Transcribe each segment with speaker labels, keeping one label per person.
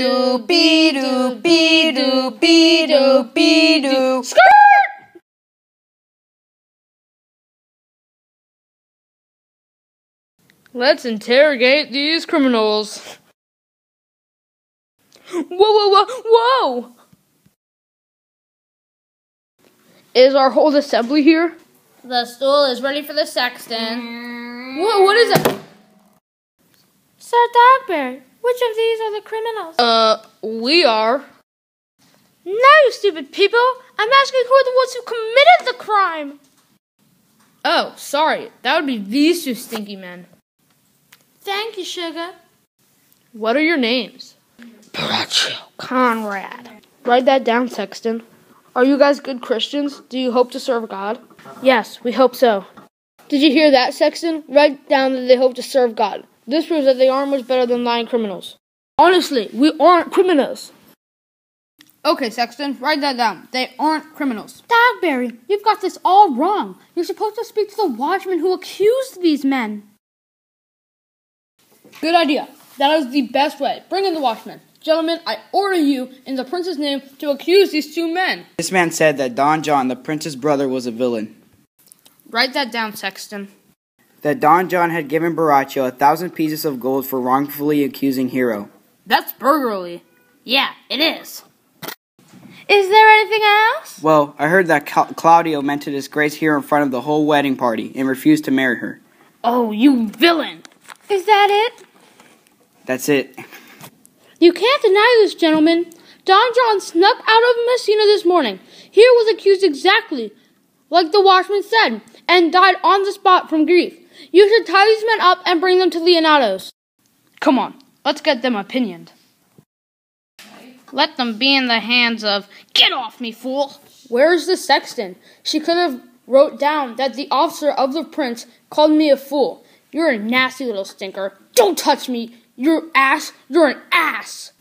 Speaker 1: Be-doo, be-doo, be-doo, be-doo, be-doo.
Speaker 2: Skirt! Let's interrogate these criminals. Whoa, whoa, whoa, whoa! Is our whole assembly here?
Speaker 3: The stool is ready for the sexton.
Speaker 2: What, what is it?
Speaker 3: Sir Dogberry, which of these are the criminals?
Speaker 2: Uh, we are.
Speaker 3: No, you stupid people! I'm asking who are the ones who committed the crime!
Speaker 2: Oh, sorry. That would be these two stinky men.
Speaker 3: Thank you, Sugar.
Speaker 2: What are your names?
Speaker 3: Conrad.
Speaker 2: Write that down, Sexton. Are you guys good Christians? Do you hope to serve God?
Speaker 3: Yes, we hope so.
Speaker 2: Did you hear that, Sexton? Write down that they hope to serve God. This proves that they aren't much better than lying criminals. Honestly, we aren't criminals.
Speaker 1: Okay, Sexton, write that down. They aren't criminals.
Speaker 3: Dogberry, you've got this all wrong. You're supposed to speak to the watchman who accused these men.
Speaker 1: Good idea. That is the best way. Bring in the watchman. Gentlemen, I order you, in the prince's name, to accuse these two men.
Speaker 4: This man said that Don John, the prince's brother, was a villain.
Speaker 1: Write that down, Sexton.
Speaker 4: That Don John had given Borachio a thousand pieces of gold for wrongfully accusing Hero.
Speaker 1: That's burglary.
Speaker 3: Yeah, it is. Is there anything else?
Speaker 4: Well, I heard that Cla- Claudio meant to disgrace Hero in front of the whole wedding party and refused to marry her.
Speaker 3: Oh, you villain! Is that it?
Speaker 4: That's it.
Speaker 2: You can't deny this, gentlemen. Don John snuck out of Messina this morning. Hero was accused exactly like the watchman said, and died on the spot from grief. You should tie these men up and bring them to Leonato's.
Speaker 1: Come on, let's get them opinioned. Let them be in the hands of. Get off me, fool!
Speaker 2: Where's the sexton? She could have wrote down that the officer of the prince called me a fool. You're a nasty little stinker. Don't touch me, you ass. You're an ass.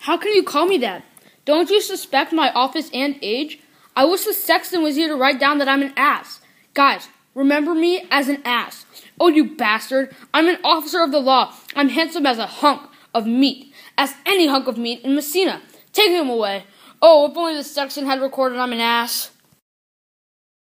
Speaker 2: How can you call me that? Don't you suspect my office and age? I wish the sexton was here to write down that I'm an ass. Guys, remember me as an ass. Oh, you bastard. I'm an officer of the law. I'm handsome as a hunk of meat, as any hunk of meat in Messina. Take him away. Oh, if only the sexton had recorded I'm an ass.